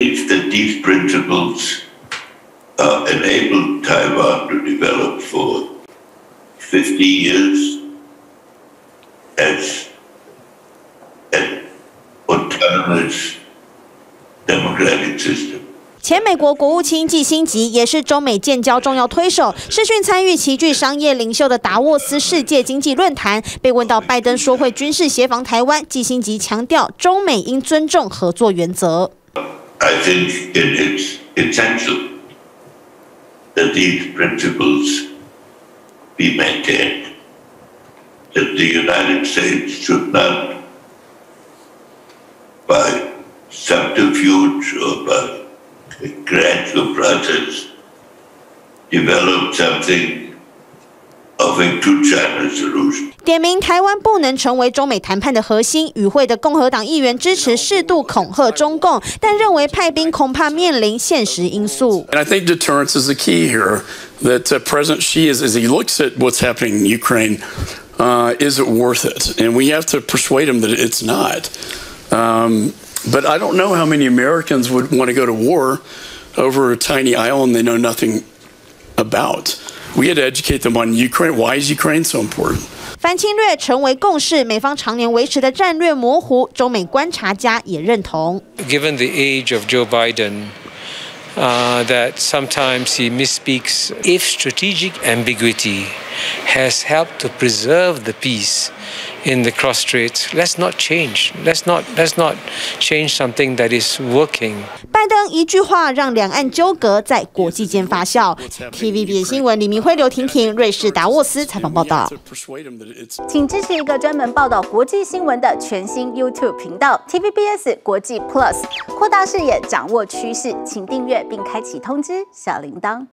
If that these principles uh, enabled Taiwan to develop for 50 years as an autonomous democratic system. 前美国国务卿季辛吉也是中美建交重要推手，视讯参与齐聚商业领袖的达沃斯世界经济论坛。被问到拜登说会军事协防台湾，季辛吉强调中美应尊重合作原则。I think it is essential that these principles be maintained. That the United States should not, by subterfuge or by a gradual process, develop something of a two-China solution. 点名台湾不能成为中美谈判的核心，与会的共和党议员支持适度恐吓中共，但认为派兵恐怕面临现实因素。 And I think deterrence is the key here. That uh, President Xi, is, as he looks at what's happening in Ukraine, uh, is it worth it? And we have to persuade him that it's not. Um, but I don't know how many Americans would want to go to war over a tiny island they know nothing about. We had to educate them on Ukraine. Why is Ukraine so important? 反侵略成为共识，美方常年维持的战略模糊，中美观察家也认同。 given the age of Joe Biden, uh, that sometimes he misspeaks. If strategic ambiguity has helped to preserve the peace in the cross straits, let's not change. Let's not let's not change something that is working. 拜登一句话让两岸纠葛在国际间发酵。TVB 新闻李明辉、刘婷婷，瑞士达沃斯采访报道。请支持一个专门报道国际新闻的全新 YouTube 频道 TVBS 国际 Plus，扩大视野，掌握趋势，请订阅并开启通知小铃铛。